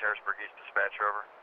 Harrisburg East dispatch over.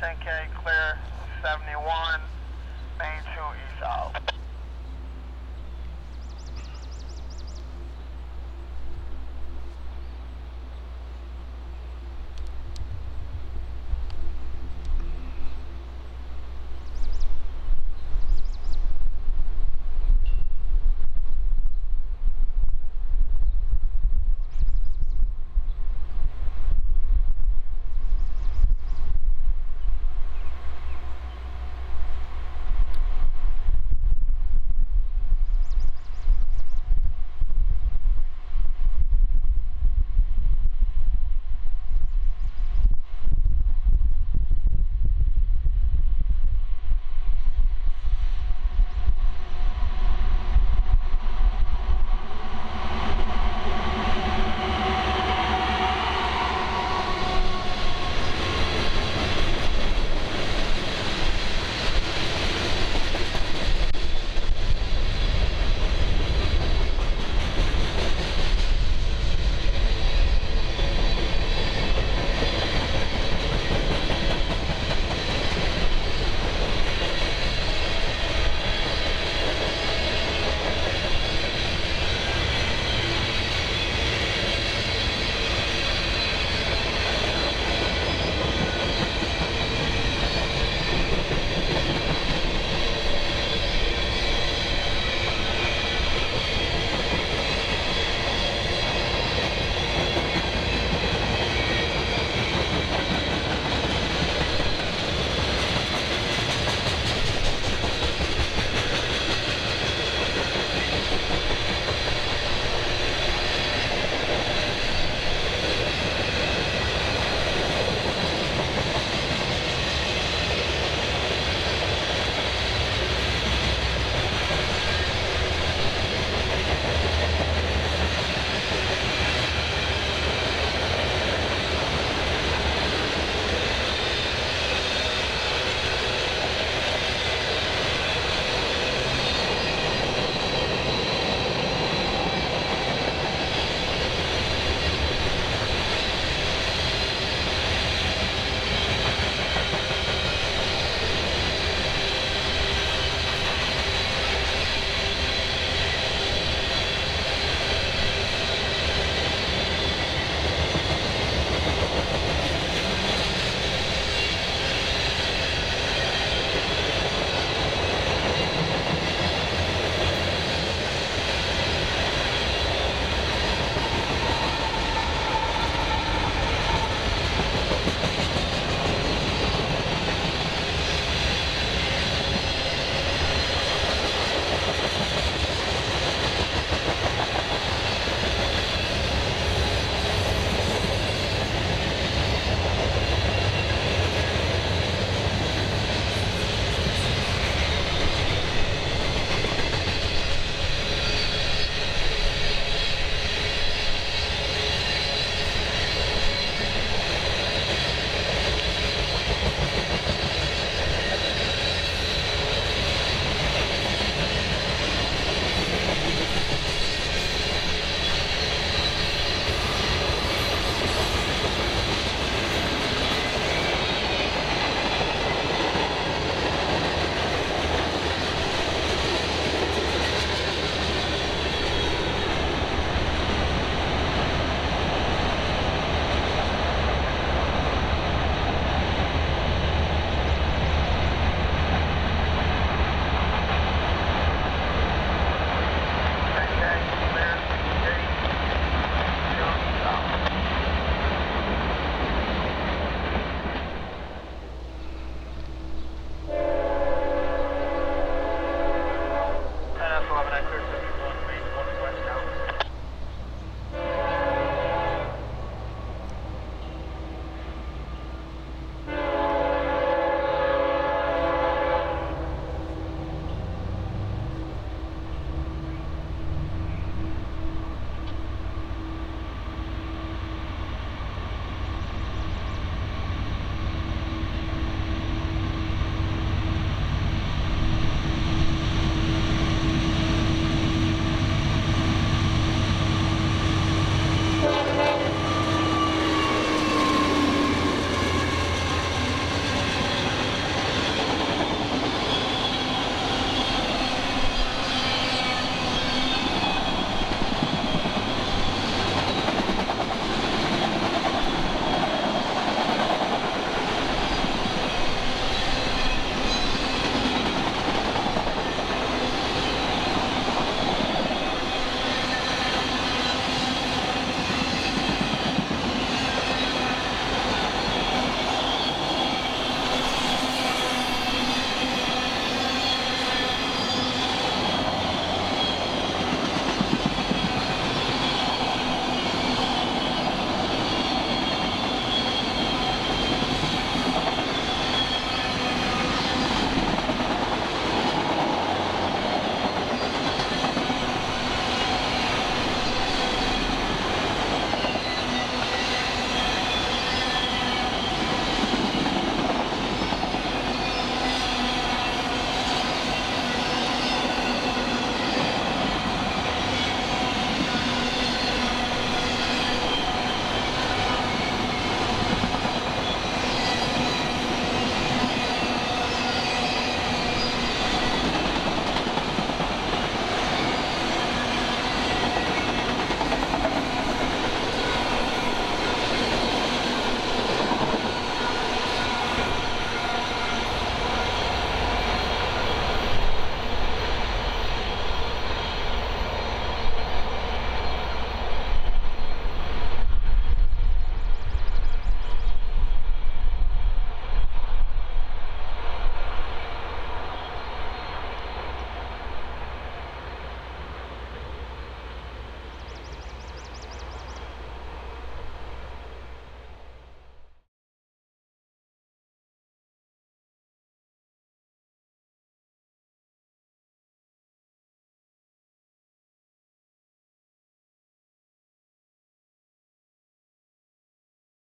10K, clear 71, main 2 east out.